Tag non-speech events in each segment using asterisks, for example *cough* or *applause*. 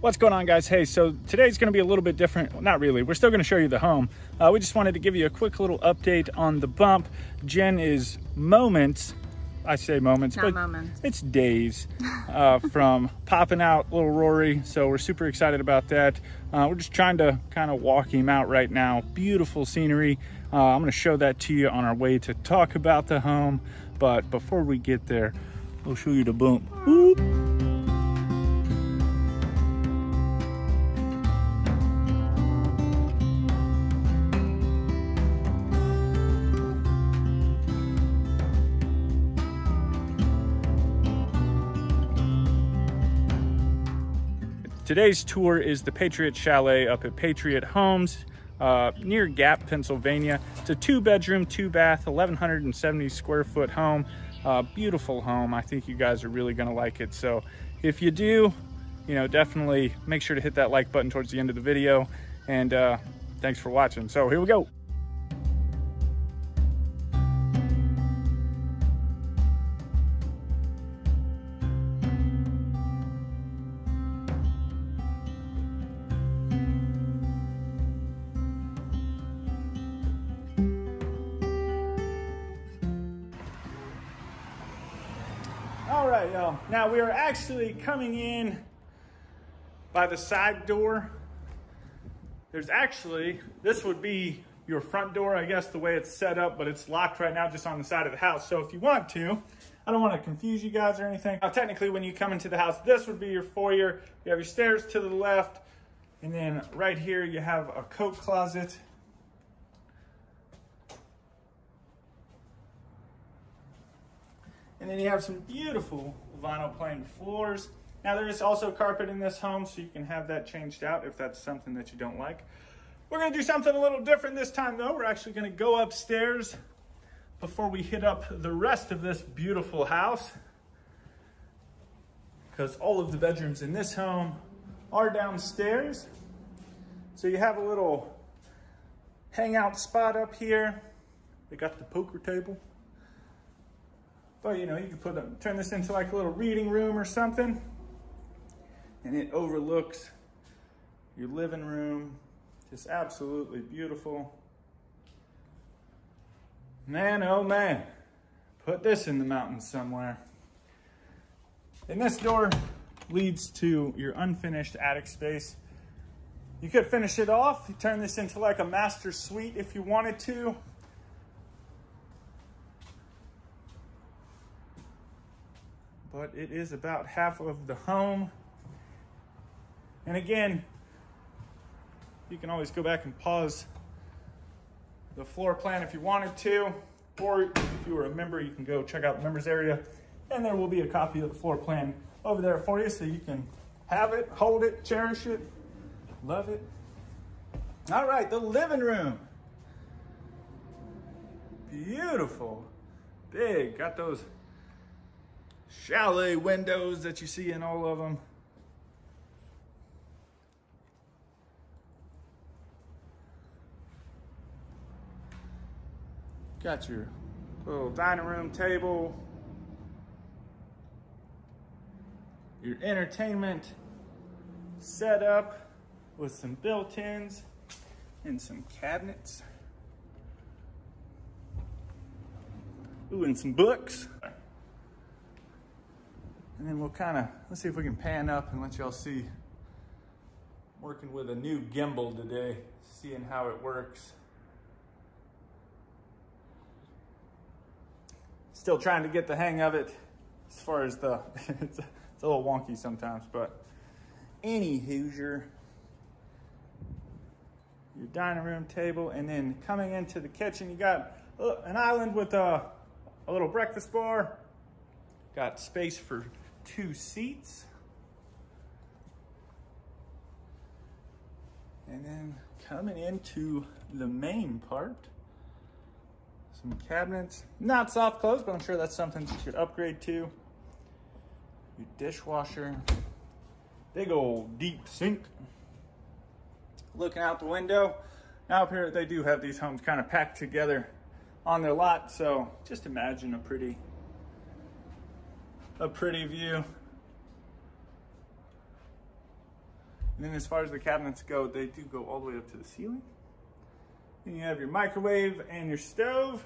What's going on guys? Hey, so today's gonna be a little bit different. Well, not really, we're still gonna show you the home. Uh, we just wanted to give you a quick little update on the bump. Jen is moments, I say moments, Not but moments. it's days uh, *laughs* from popping out little Rory. So we're super excited about that. Uh, we're just trying to kind of walk him out right now. Beautiful scenery. Uh, I'm gonna show that to you on our way to talk about the home. But before we get there, we'll show you the bump. Whoop. Today's tour is the Patriot Chalet up at Patriot Homes uh, near Gap, Pennsylvania. It's a two bedroom, two bath, 1,170 square foot home. Uh, beautiful home. I think you guys are really gonna like it. So if you do, you know, definitely make sure to hit that like button towards the end of the video. And uh, thanks for watching. So here we go. All right, y'all. Now we are actually coming in by the side door. There's actually, this would be your front door, I guess, the way it's set up, but it's locked right now just on the side of the house. So if you want to, I don't want to confuse you guys or anything. Now, technically, when you come into the house, this would be your foyer. You have your stairs to the left, and then right here, you have a coat closet. And then you have some beautiful vinyl planed floors. Now there is also carpet in this home, so you can have that changed out if that's something that you don't like. We're gonna do something a little different this time though. We're actually gonna go upstairs before we hit up the rest of this beautiful house. Because all of the bedrooms in this home are downstairs. So you have a little hangout spot up here. They got the poker table. But you know, you could put them, turn this into like a little reading room or something. And it overlooks your living room. Just absolutely beautiful. Man, oh man, put this in the mountains somewhere. And this door leads to your unfinished attic space. You could finish it off. You turn this into like a master suite if you wanted to. But it is about half of the home. And again, you can always go back and pause the floor plan if you wanted to, or if you were a member, you can go check out the members area, and there will be a copy of the floor plan over there for you so you can have it, hold it, cherish it, love it. All right, the living room. Beautiful, big, got those chalet windows that you see in all of them. Got your little dining room table, your entertainment set up with some built-ins and some cabinets. Ooh, and some books. And then we'll kind of, let's see if we can pan up and let y'all see. I'm Working with a new gimbal today, seeing how it works. Still trying to get the hang of it as far as the, *laughs* it's, a, it's a little wonky sometimes, but any Hoosier, your dining room table, and then coming into the kitchen, you got an island with a, a little breakfast bar, got space for two seats. And then coming into the main part, some cabinets, not soft close, but I'm sure that's something you should upgrade to. Your dishwasher, big old deep sink. Looking out the window, now up here they do have these homes kind of packed together on their lot, so just imagine a pretty a pretty view. And then as far as the cabinets go, they do go all the way up to the ceiling. And you have your microwave and your stove.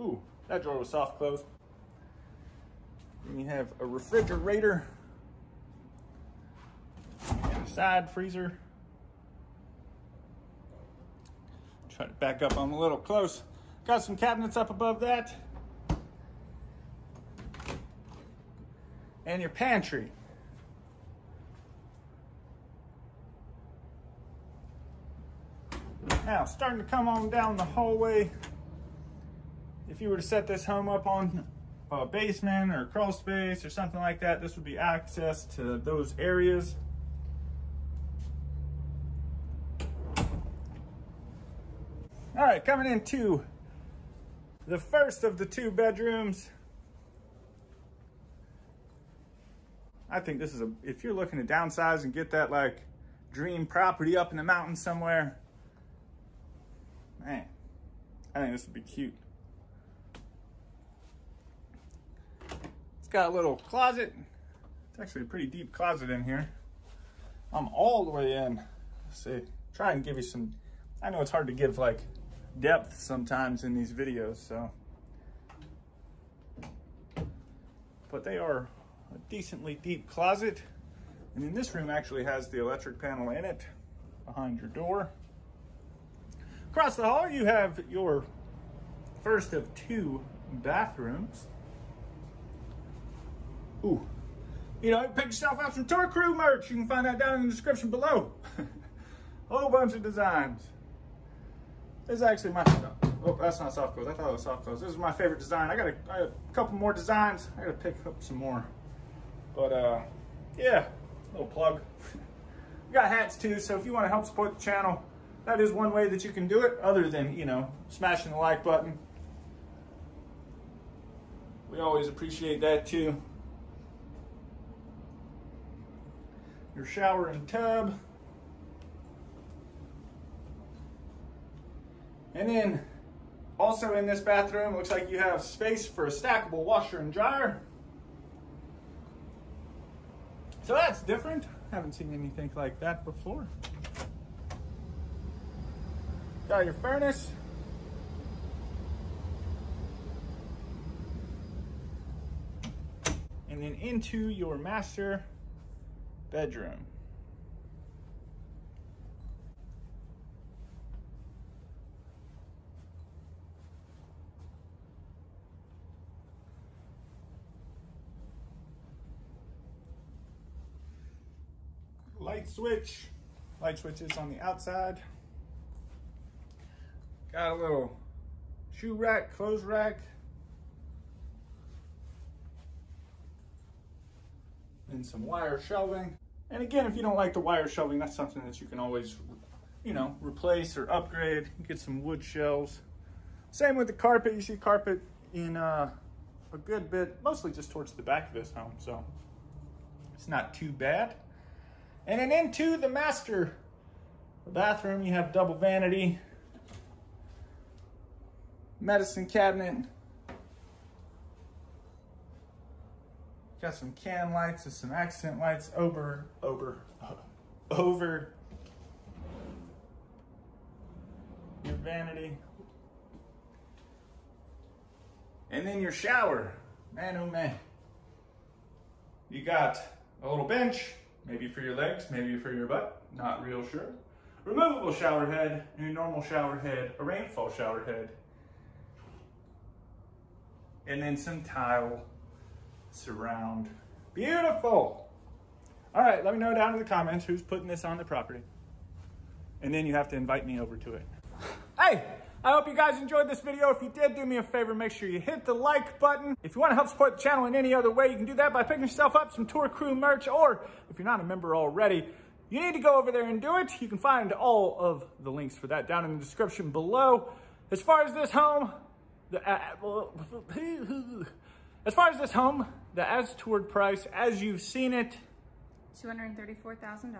Ooh, that drawer was soft closed. Then you have a refrigerator and a side freezer. Back up, I'm a little close. Got some cabinets up above that. And your pantry. Now, starting to come on down the hallway. If you were to set this home up on a basement or crawl space or something like that, this would be access to those areas. Right, coming into the first of the two bedrooms. I think this is a, if you're looking to downsize and get that like dream property up in the mountains somewhere, man, I think this would be cute. It's got a little closet. It's actually a pretty deep closet in here. I'm all the way in. Let's see, try and give you some, I know it's hard to give like depth sometimes in these videos, so. But they are a decently deep closet. And then this room actually has the electric panel in it behind your door. Across the hall, you have your first of two bathrooms. Ooh, you know, pick yourself out some Tour Crew merch. You can find that down in the description below. *laughs* a whole bunch of designs. This is actually my, oh, that's not soft close. I thought it was soft close. This is my favorite design. I got a, I got a couple more designs. I got to pick up some more. But uh, yeah, little plug. *laughs* we got hats too, so if you want to help support the channel, that is one way that you can do it, other than, you know, smashing the like button. We always appreciate that too. Your shower and tub. And then also in this bathroom, looks like you have space for a stackable washer and dryer. So that's different. Haven't seen anything like that before. Got your furnace. And then into your master bedroom. Light switch. Light switches on the outside. Got a little shoe rack, clothes rack. And some wire shelving. And again, if you don't like the wire shelving, that's something that you can always, you know, replace or upgrade. Get some wood shelves. Same with the carpet. You see carpet in uh, a good bit, mostly just towards the back of this home. So it's not too bad. And then into the master bathroom, you have double vanity, medicine cabinet, got some can lights and some accent lights over, over, *laughs* over your vanity. And then your shower. Man, oh man. You got a little bench, Maybe for your legs, maybe for your butt, not real sure. Removable shower head, new normal shower head, a rainfall shower head. And then some tile surround. Beautiful. All right, let me know down in the comments who's putting this on the property. And then you have to invite me over to it. Hey, I hope you guys enjoyed this video. If you did, do me a favor, make sure you hit the like button. If you want to help support the channel in any other way, you can do that by picking yourself up some Tour Crew merch, or if you're not a member already, you need to go over there and do it. You can find all of the links for that down in the description below. As far as this home, the, uh, *laughs* as far as this home, the as toured price, as you've seen it, $234,000.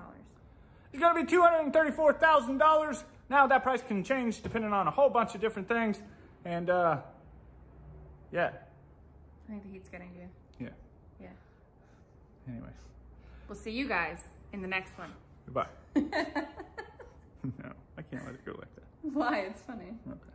It's going to be $234,000. Now that price can change depending on a whole bunch of different things. And uh, Yeah. I think the heat's getting you. Yeah. Yeah. Anyway, We'll see you guys in the next one. goodbye. *laughs* *laughs* no, I can't let it go like that. Why? It's funny. Okay.